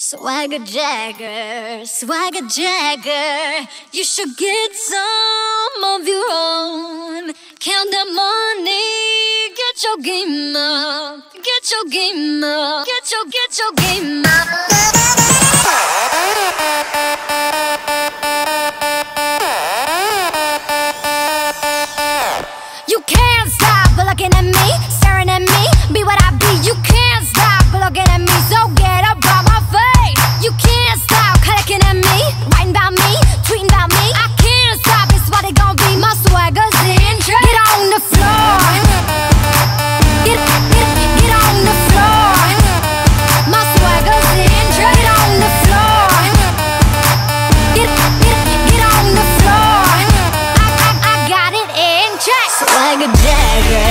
Swagger Jagger, Swagger Jagger, you should get some of your own. Count the money, get your game up, get your game up, get your, get your game up. You can't stop looking at me, like a dagger.